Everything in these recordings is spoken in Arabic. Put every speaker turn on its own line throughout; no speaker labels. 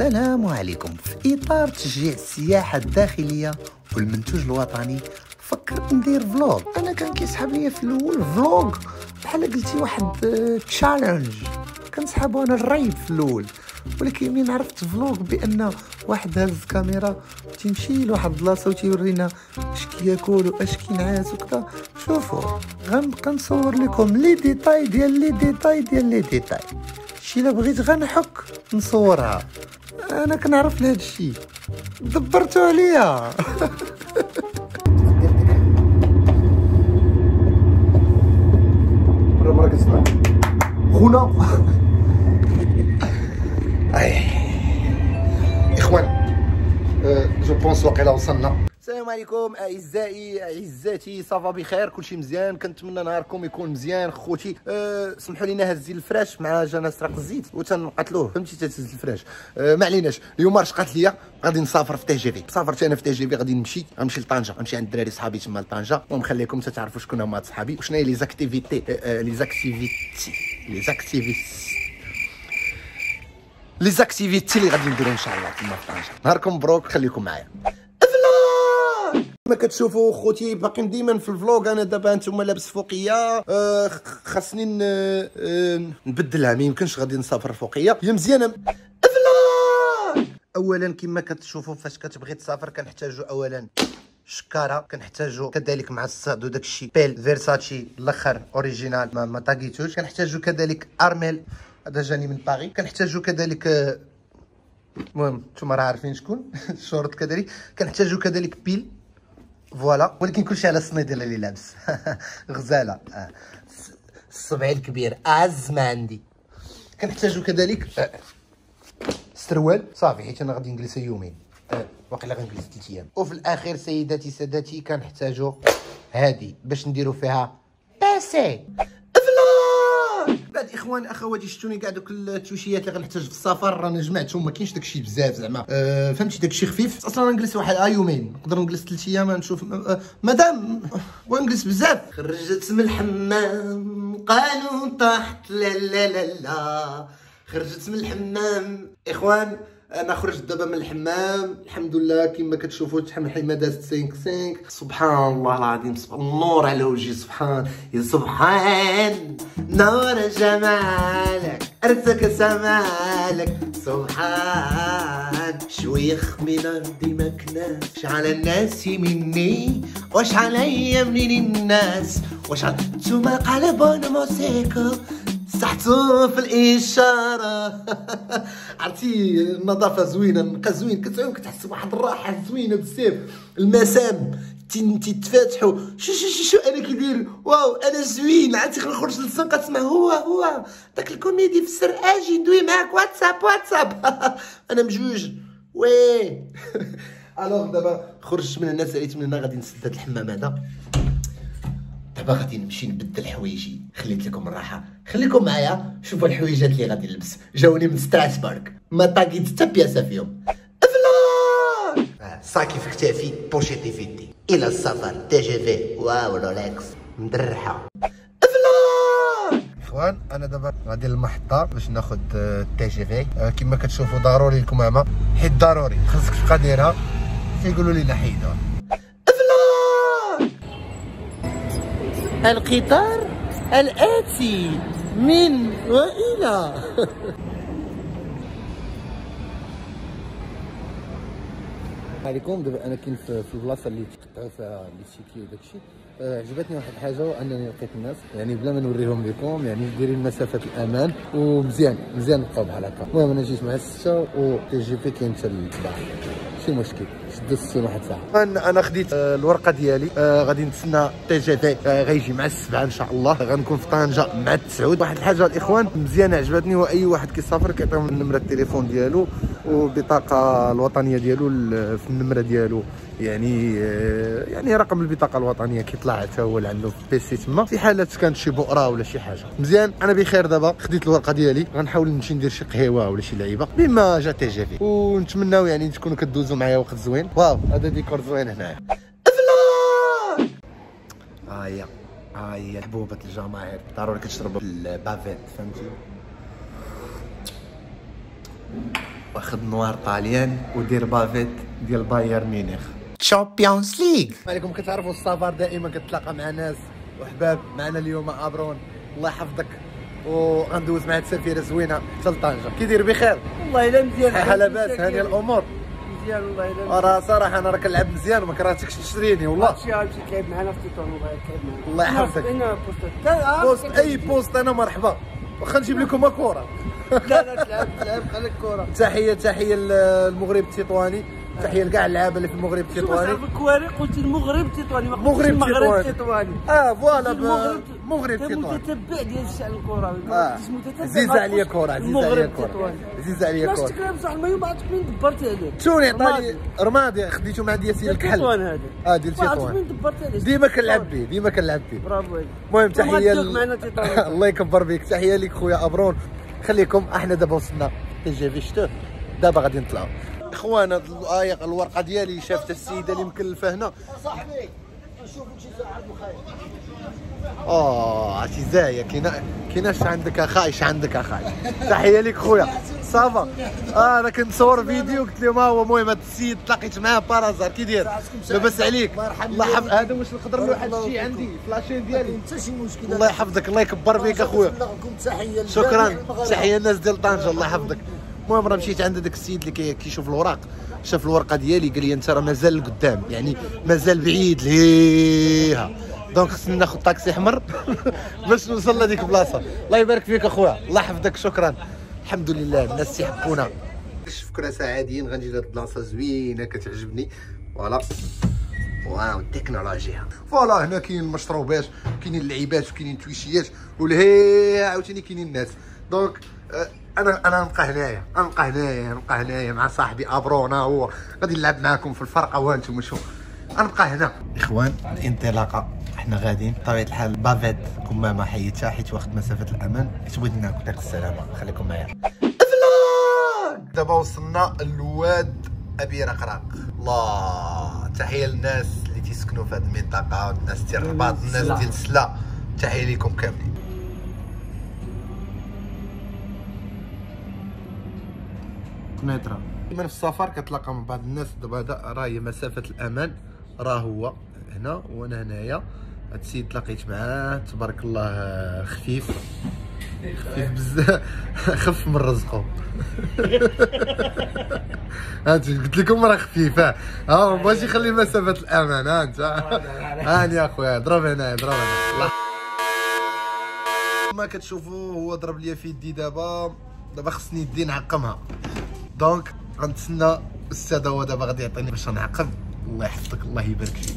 السلام عليكم. في إطار تشجيع السياحة الداخلية والمنتوج الوطني فكرت ندير vlog. أنا كان كيسحب ليا في الأول vlog. بحال قلتي واحد challenge كنسحبو أنا الريب في الأول. ولكن من عرفت vlog بأن واحد هز الكاميرا تيمشي لواحد البلاصه وتيورينا اش كياكل واش كينعس وكذا. شوفوا غنبقى نصور لكم les détails ديال les détails ديال les détails. شي إلا بغيت غنحك نصورها. أنا كنعرف لهذا الشيء دبرتوا عليا.
مرة مرة كتسمع. خونا. إخوان جو بونس واقيلا وصلنا.
السلام عليكم أعزائي أعزاتي صافا بخير كلشي مزيان كنتمنى نهاركم يكون مزيان. خوتي أه سمحوا لينا هزي الفراش مع جانا سرق الزيت وتنقتلوه. فهمتي تتهز الفراش؟ أه ما عليناش. اليوم رش قالت ليا غادي نسافر في TGV سافرت أنا في TGV غادي نمشي غنمشي لطنجة. غنمشي عند الدراري صحابي تما لطنجة. ونخليكم تتعرفوا شكون هما صحابي. وشنو هي les activités؟ أه les activités. les activités les activités اللي غادي نديرو إن شاء الله تما في طنجة. نهاركم مبروك خليكم معايا. كما كتشوفوا خوتي باقيين ديما في ال vlog. أنا دابا نتوما لابس فوقية. آه خاصني آه نبدلها ما يمكنش غادي نسافر فوقيه هي مزيانة. اولا كما كتشوفوا فاش كتبغي تسافر كنحتاجوا اولا شكارة كنحتاجوا كذلك مع الصاد وداك الشيء بيل فيرساتشي الأخر أوريجينال ما, ما طاقيتوش كنحتاجوا كذلك أرميل هذا جاني من باغي كنحتاجوا كذلك آه المهم نتوما راه عارفين شكون. الشورت كذلك. كنحتاجوا كذلك بيل. فوالا. ولكن كلشي على الصنيدله اللي لابس. غزالة. آه. الصبع الكبير. اعز ما عندي. كنحتاجو كذلك. آه. سروال صافي حيت أنا غادي نجلس يومين. آه. واقيلا غنجلس ثلاث أيام. وفي الأخير سيداتي سادتي كنحتاجو هادي باش نديرو فيها باسي. بعد اخوان اخواتي شفتوني كاع دوك التوشيات اللي غنحتاج في السفر رانا جمعتهم ما كاينش داكشي بزاف زعما. أه فهمتي؟ داكشي خفيف. أصلا نجلس واحد يومين نقدر نجلس ثلاث أيام نشوف أه مادام ونجلس بزاف. خرجت من الحمام قالوا طاحت لا لا لا لا. خرجت من الحمام إخوان أنا خرجت دابا من الحمام. الحمد لله كما كتشوفوا تحمل الحمامه دازت 5 5 سبحان الله العظيم سبحان النور على وجهي سبحان. يا سبحان نور جمالك ارتك سمالك. سبحان شويخ من ارضي ما كناش على الناس مني؟ واش عليا من الناس؟ واش على نتوما قلبون موسيقى؟ صحتو في الإشارة. عرفتي النظافة زوينة النقا زوين كتعاون كتحس بواحد الراحة زوينة بزاف. المسام تيتفاتحوا شو شو شو, شو أنا كيدير؟ واو أنا زوين. عرفتي نخرج للزنقه تسمع هو هو. داك الكوميدي في السر أجي ندوي معاك واتساب واتساب. أنا مجوج. Oui. Alors دابا خرجت من هنا ساليت من هنا غادي نسد هاد الحمام هذا. دابا غادي نمشي نبدل حوايجي. خليت لكم الراحة. خليكم معايا. شوفوا الحويجات اللي غادي نلبس. جاوني من ستراسبورغ ما طاقيت حتى بياسة فيهم. voilà! صاكي في كتافي بوشيتي في يدي إلى السفر TGV واو Rolex مدرحه voilà! إخوان أنا دابا غادي للمحطة باش ناخذ ال TGV كما كتشوفوا ضروري الكمامه حيت ضروري. خاصك تبقى دايرها. كيقولوا لنا حيدوها القطار الآتي من وإلى. عليكم. دابا أنا كاين في البلاصه اللي تقطعوا فيها les tickets وداك الشيء. آه عجبتني واحد الحاجة انني لقيت الناس. يعني بلا ما نوريهم لكم يعني دايرين مسافة الأمان ومزيان مزيان نبقاو بحال هكا. المهم أنا جيت مع الستة و TGV كاين حتى الصباح ماشي مشكل. شدوا السون واحد ساعه أنا أنا خديت آه الورقة ديالي. آه غادي نتسنى TGV. آه غيجي مع السبعة إن شاء الله. غنكون في طنجة مع التسعود واحد الحاجة الإخوان مزيانه عجبتني هو اي واحد كيسافر كيعطيهم النمرة التليفون ديالو والبطاقه الوطنية ديالو في النمرة ديالو. يعني يعني رقم البطاقة الوطنية كيطلع حتى هو عنده في PC تما. في حاله كانت شي بؤرة ولا شي حاجة. مزيان. أنا بخير دابا. خديت الورقة ديالي. غنحاول نمشي ندير شي قهيوة ولا شي لعيبة. بما جا TGV. ونتمناو يعني تكونوا كدوزوا معايا وقت زوين. واو هذا ديكور زوين هنايا. افلا ها هي ها هي حبوبه الجماهير. ضروري كتشربوا البافيت فهمتي؟ واخد نوار طاليان ودير بافيت ديال باير ميونخ. تشامبيونز ليغ عليكم. كتعرفوا السفر دائما كتلاقى مع ناس وحباب معنا اليوم ابرون الله يحفظك. وغندوز معاك سفيره زوينة حتى لطنجه كي داير بخير؟
والله إلا مزيان.
صحه لاباس هانيه الأمور.
مزيان والله إلا
راه صراحة أنا راه كنلعب مزيان وما كرهتكش تشريني والله.
شي غنمشي تلعب معنا في تيتون والله تلعب معنا
الله يحفظك.
هنا poste
poste أي poste أنا مرحبا. واخا نجيب لكم كره
لا لا تلعب تلعب خليك كره
تحيه تحية للمغرب التطواني. تحية لكاع اللعابه اللي في المغرب التطواني
الكواري قلت المغرب تطواني ما قلتش
مغرب
المغرب
تطواني.
تطواني.
آه voilà
المغرب
مغرب
أنت
تطواني.
متتبع ديال الشعب الكروي ما متتبع
عزيز
ما
عليا كره عزيز
المغرب
عليا كره عزيز عليا كره
تكلم صح المايو بعد منين دبرت عليه
شنو عطاني
رمادي.
خديتو مع ديال سيدي
تطوان
الكحل
هذا.
آه ديال
ما عرفتش
تطوان.
منين دبرت عليه
ديما كنلعب به ديما كنلعب به.
برافو عليك.
المهم تحية.
تطوان.
الله يكبر بك تحية لك خويا أبرون. خليكم أحنا دابا وصلنا. تي جي في شتو. دابا غادي نطلعوا اخوان هاد الورقة ديالي شافت السيدة اللي مكلفة هنا.
صاحبي نشوف شي زعل مخير
آه عرفتي زايه كاينة كاينة اش عندك اخاي اش عندك اخاي تحية لك خويا. ça va. آه أنا كنت نصور فيديو قلت لهم ها هو المهم هذا السيد تلاقيت معاه par hasard. كي داير؟ لاباس عليك. الله يحفظ. هذا واش نقدر واحد الشيء عندي؟ ف la chaîne ديالي.
حتى شي مشكل
الله يحفظك الله يكبر بك
أخويا.
شكرا. تحية الناس ديال طنجة الله يحفظك. المهم راه مشيت عند داك السيد اللي كي- كيشوف الوراق. شاف الورقة ديالي قال لي أنت راه مازال لقدام يعني مازال بعيد ليها. donc خصني ناخذ طاكسي احمر باش نوصل لهذيك البلاصه الله يبارك فيك أخويا. الله يحفظك. شكرا. الحمد لله. الناس تيحبونا فكره سعاديين. غنجي لهاد البلاصة زوينة كتعجبني. voilà. واو التكنولوجيا. voilà هنا كاين المشروبات كاينين اللعيبات وكاينين التويشيات. والهي عاوتاني كاينين الناس. donc آه، أنا أنا نبقى هنايا نبقى هنايا نبقى هنايا مع صاحبي ابرونا هو غادي نلعب معاكم في الفرقة وأنتم شو؟ نبقى هنا. إخوان الانطلاقه إحنا غاديين بطبيعة الحال بافيت كمامة حيتها حيت واخد مسافة الامان حيت بغيت ناكل السلامة. خليكم معايا. فلوق دابا وصلنا لواد أبي رقراق. الله! تحية للناس اللي تيسكنوا في هذه المنطقة الناس ديال الرباط الناس ديال السلا تحية لكم كاملين. قنيطره من في السفر كتلاقى مع بعض الناس دابا هذا راه هي مسافة الأمان. راه هو هنا وأنا هنايا. هاد السيد تلاقيت معاه تبارك الله خفيف. خفيف بزاف. خف من رزقه. هانت قلت لكم راه خفيف. ها باش يخلي مسافة الأمان. ها انت. هاني يا خويا ضرب هنا ضرب هنا. الله. ما كتشوفوا هو ضرب ليا في يدي دابا. دابا خصني يدي نعقمها. donc غنتسنى الاستاذ هو دابا غادي يعطيني باش نعقم الله يحفظك الله يبارك فيك.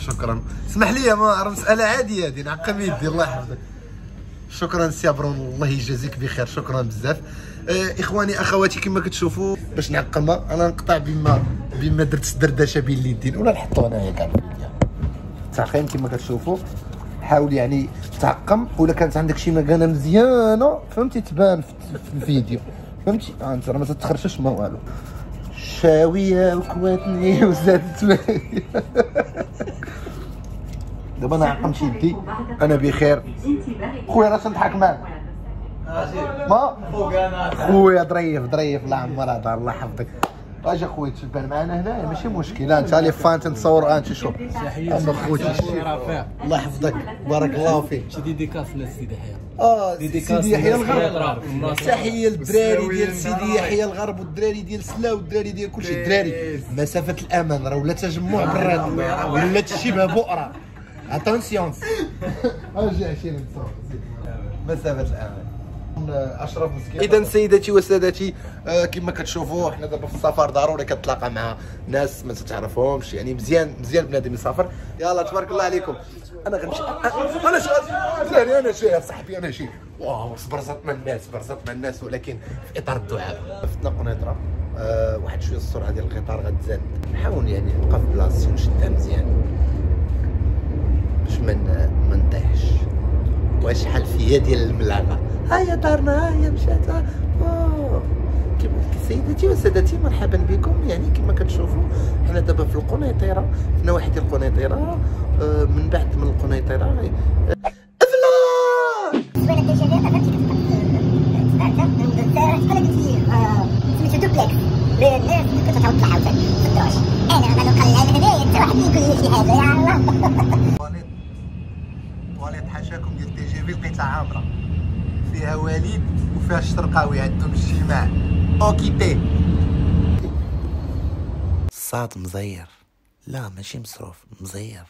شكرا. اسمح لي ما راه مسألة عادية هذه نعقم يدي الله يحفظك. شكرا سي برون الله يجازيك بخير شكرا بزاف. آه إخواني أخواتي كما كتشوفوا باش نعقمها أنا نقطع بما بما درت دردشه بين اليدين. ولا نحطو انايا كاع تعقيم كما كتشوفوا. حاول يعني تعقم ولا كانت عندك شي مكانة مزيانة فهمتي تبان في الفيديو. فهمتي؟ آه انت راه ما تتخرشش ما والو. شاوية وكواتني وزادت دابا أنا عقمت يدي. أنا بخير. خويا راه تنضحك معاك. ما؟ خويا ظريف ظريف. عمرها دار الله يحفظك. أجي خويا تبان معنا هنايا ماشي مشكل. أنت اللي فان تنصور أنت شوف. اما خوتي الله يحفظك. بارك الله فيك.
شي ديديكاس لسيدي
حياة؟
آه
سيدي يحيى الغرب. تحية للدراري ديال سيدي يحيى الغرب والدراري ديال سلا والدراري ديال كلشي. الدراري مسافة الأمان راه ولا تجمع براد ولا شبه بؤرة. اتونسيون أجي عشينا نتصور مسافة الأمان. أشرف مسكين. إذا سيداتي وسادتي آه كما كتشوفوا حنا دابا في السفر ضروري كتلاقى مع ناس ما تعرفهمش يعني مزيان مزيان بنادم يسافر. يلا تبارك الله عليكم. أنا غنمشي. أنا دراري أنا شي صاحبي أنا شي. واو برزت مع الناس برزت مع الناس ولكن في إطار الدعاء. فتنا قنيطرة آه واحد شوية السرعه ديال القطار غتزاد. نحاول يعني نبقى في بلاصتي ونشدها مزيان. باش ما نطيحش. وشحال فيا ديال الملعبه هيا دارنا هيا مشات. كما سيداتي وسادتي مرحبا بكم. يعني كما كتشوفوا حنا دابا في القنيطره في نواحي ديال القنيطره آه، من بعد من القنيطره غي- افلا
زوينه الدجاجات هذا تيكتبقى تتاكل تقلب كثير سميتو
الناس كتعاود تطلع عاوتاني في الدوش أنا ما نقلع من هنايا انت واحد اللي يقول لي شي حاجة يا الله.
toilettes toilettes حاشاكم ديال TGV لقيتها عامرة. فيها وليد وفيها الشرقاوي عندهم اجتماع. occupé.
الصاد مزير. لا ماشي مصروف مزير.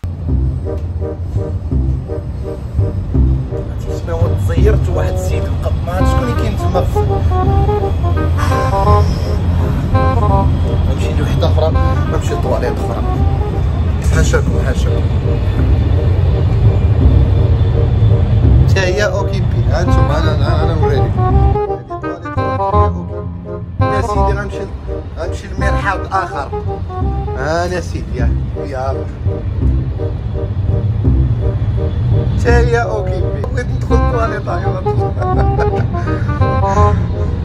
تسمعوا تزيرت واحد السيد عرفتش شكون اللي كاين تما؟ أنا سيدي يا يلا حتى هي occupé بغيت ندخل الطواليط ايوا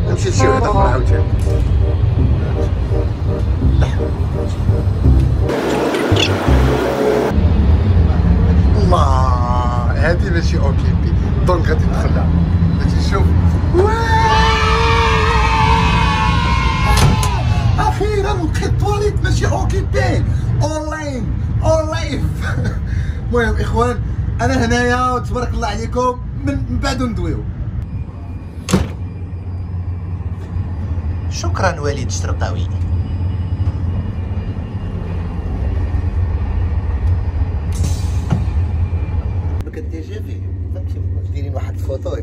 نمشي لشي وحده أخرى عاوتاني الله هادي ماشي occupé donc غادي ندخلها باش نشوف أخيرا لقيت طواليت ماشي occupé online en live المهم إخوان أنا هنايا وتبارك الله عليكم. من بعد ندويو. شكرا وليد فيه فهمتي دايرين واحد الفوتو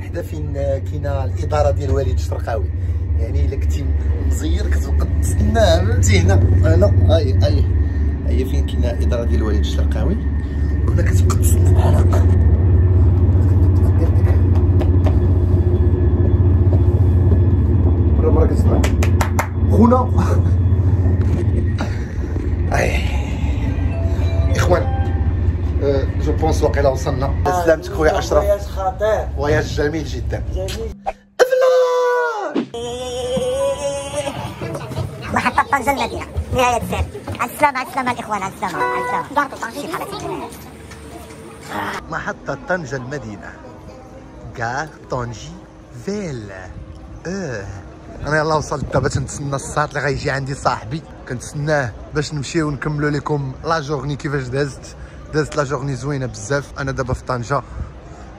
حدا فين كاينة الإدارة ديال وليد الشرقاوي. يعني إلا كنتي مزير كتبقى تستناه فهمتي هنا هنا هاي هاي هي فين كاينة الاداره ديال وليد الشرقاوي؟ وهنا كتبقى تستنى بحال هكا مرة كتسمع. خونا. أي. إخوان je pense واقيلا وصلنا. سلامتك خويا أشرف.
voyage خطير.
voyage جميل جدا.
جميل.
طنجة المدينة نهاية السير على السلامة على السلامة الإخوان على السلامة على السلامة دار طنجة
محطة طنجة المدينة. gare Tanger ville. آه أنا يلا وصلت دابا تنتسنى الساعة اللي غيجي عندي صاحبي. كنتسناه باش نمشيو نكملو لكم la journée كيفاش دازت. دازت la journée زوينة بزاف. أنا دابا في طنجة.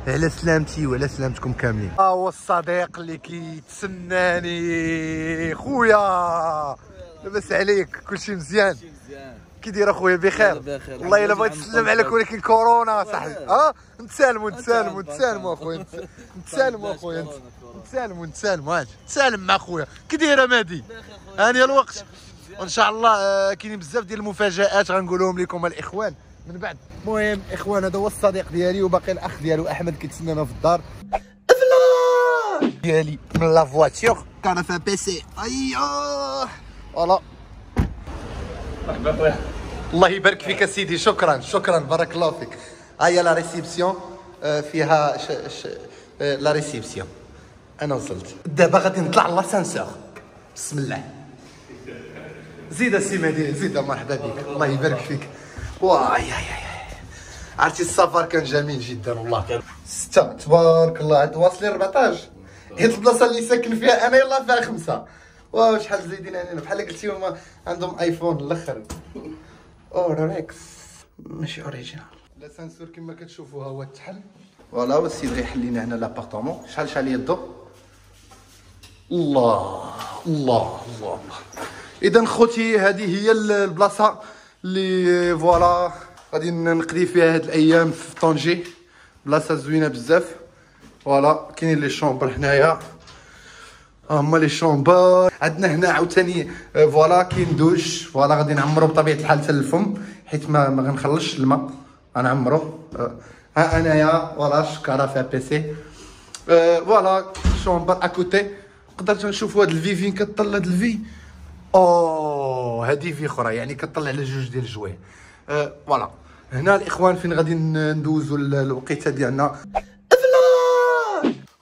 على سلامتي وعلى سلامتكم كاملين. ها هو الصديق اللي كيتسناني خويا. لاباس عليك كلشي مزيان. كي داير اخويا بخير. والله إلا بغيت نسلم عليك ولكن كورونا صاحبي. آه نتسالموا نتسالموا نتسالموا أخويا نتسالموا أخويا نتسالموا نتسالموا هاج. تسالم مع خويا كي داير مادي؟ هاني الوقت. وإن شاء الله آه، كاينين بزاف ديال المفاجآت غنقولهم لكم الإخوان. من بعد. المهم إخوان هذا هو الصديق ديالي وباقي الأخ ديالو أحمد كيتسنانا في الدار. ديالي من la voiture كان في بيسي أيوه! voilà الله يبارك فيك سيدي شكرا شكرا بارك الله فيك. هيا la réception آه، فيها ش... ش... آه، la réception أنا وصلت. دابا غادي نطلع l'ascenseur بسم الله. زيد السي مهدي زيد مرحبا بك. الله يبارك فيك. واي يا يا عرفتي السفر كان جميل جدا والله. ستة تبارك الله. عاد واصلين 14 حيت البلاصة اللي ساكن فيها أنا يلاه فيها خمسة. واو شحال زايدين علينا بحال قلتي هما عندهم iPhone الأخر. اوريكس ماشي original l'ascenseur كما كتشوفوا ها هو التحل voilà هو السيد غيحل لينا هنا l'appartement شحال شحال يدو الله الله الله اذا خوتي هذه هي ال- البلاصة اللي voilà غادي نقضي فيها هاد الأيام في طنجة. بلاصة زوينة بزاف. voilà كاينين les chambres هنايا. هما les chambres عندنا هنا عاوتاني آه، voilà كاين دوش voilà غادي نعمرو بطبيعة الحال حتى الفم حيت ما ما غنخلصش الماء. غنعمرو. آه، ها أنايا voilà شكاره فيها PC voilà chambre à côté قدرت نشوفوا هاد ال vue فين كطل هاد ال vue؟ أوه هادي vue أخرى يعني كطلع على جوج ديال الجوايه آه، voilà. هنا الإخوان فين غادي ندوزو ال- الوقيتة ديالنا؟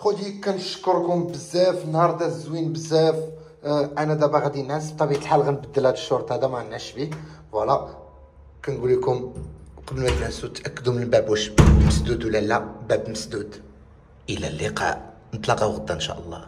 خوتي كنشكركم بزاف النهار دا زوين بزاف. آه، أنا دابا غادي نعس بطبيعة الحال غنبدل هذا الشورت هذا ما عندناش فيه voilà كنقول لكم قبل ما تنسوا تأكدوا من الباب واش مسدود ولا لا. باب مسدود. إلى اللقاء. نتلاقاو غدا إن شاء الله.